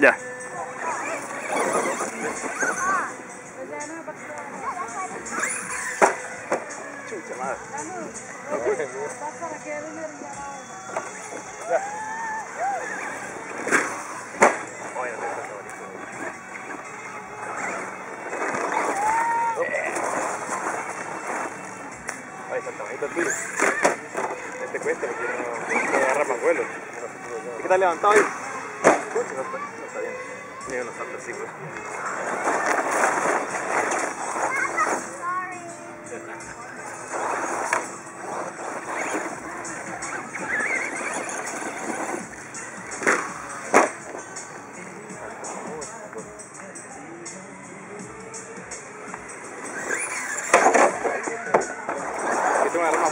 Ya. Chucha madre. Está, bonito el tuyo. Este cuesta porque no, no agarra más vuelo. ¿Y qué tal levantado ahí? No está, no está bien. Ni unos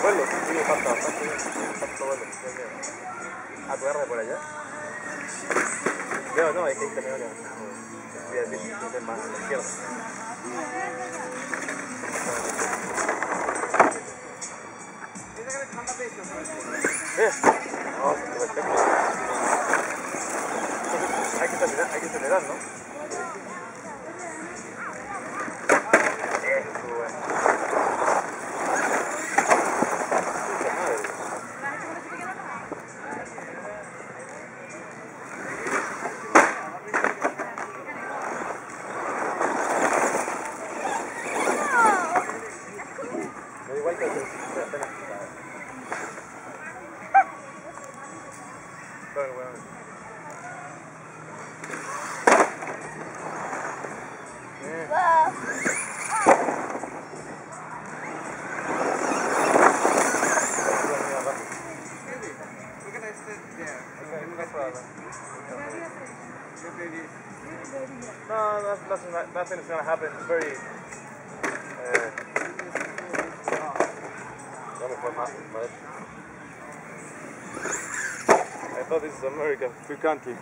vuelo. Sí, falta bastante. Falta. Ah, ¿tu por allá? No, no, hay que ir medio levantado. Voy a decir, que más a la izquierda. Eh, perfecto. Hay que acelerar, hay que acelerar, ¿no? No, nothing is gonna happen. It's very. Uh, I thought this is America, free country.